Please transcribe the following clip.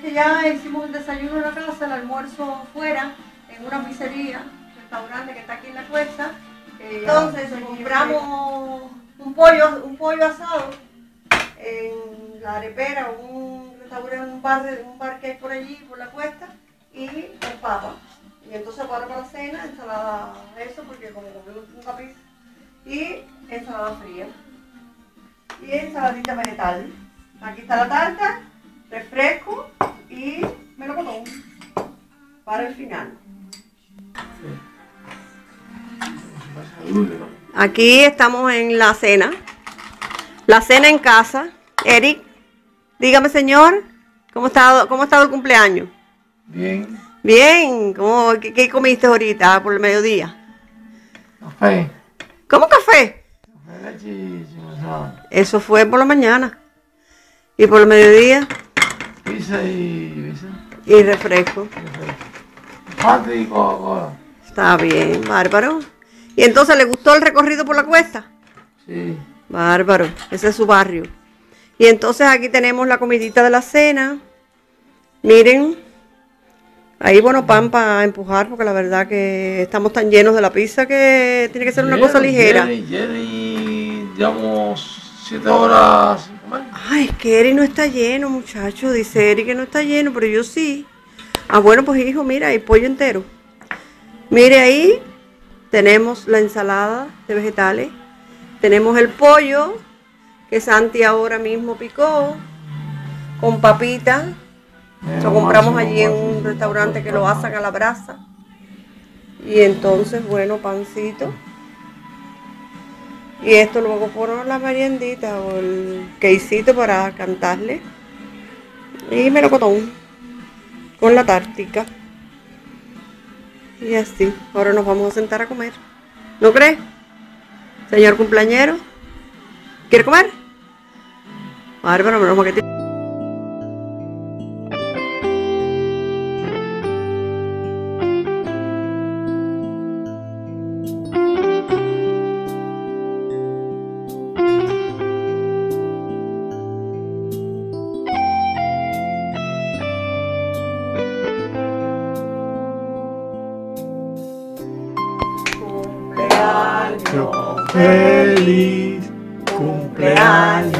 que ya hicimos el desayuno en la casa, el almuerzo fuera, en una pizzería, restaurante que está aquí en la cuesta. Entonces compramos un pollo, un pollo asado en la arepera, un restaurante, un bar, un bar que hay por allí, por la cuesta, y con papa. Y entonces para la cena, ensalada, eso, porque como comimos un capiz, y ensalada fría. Y ensaladita vegetal. Aquí está la tarta, refresco y melocotón para el final. Aquí estamos en la cena. La cena en casa. Eric, dígame señor, ¿cómo ha estado, cómo ha estado el cumpleaños? Bien, Bien, ¿cómo, qué, qué comiste ahorita por el mediodía? café, ¿Cómo café? café Eso fue por la mañana. Y por el mediodía, pizza y pizza, y refresco. Y Coca-Cola. Está bien, bárbaro. ¿Y entonces le gustó el recorrido por la cuesta? Sí, Bárbaro, ese es su barrio. Y entonces aquí tenemos la comidita de la cena. Miren, ahí bueno, pan para empujar, porque la verdad que estamos tan llenos de la pizza que tiene que ser una cosa ligera. Jerry, Jerry, llevamos siete horas. Ay, es que Eri no está lleno, muchacho. Dice Eri que no está lleno, pero yo sí. Ah, bueno, pues hijo, mira, hay pollo entero. Mire ahí, tenemos la ensalada de vegetales. Tenemos el pollo que Santi ahora mismo picó con papita. Lo compramos allí en un restaurante que lo hacen a la brasa. Y entonces, bueno, pancito. Y esto luego por la meriendita o el quesito para cantarle. Y melocotón con la tártica. Y así. Ahora nos vamos a sentar a comer. ¿No crees? Señor cumpleañero. ¿Quiere comer? Bárbaro, menos mal feliz, cumpleaños.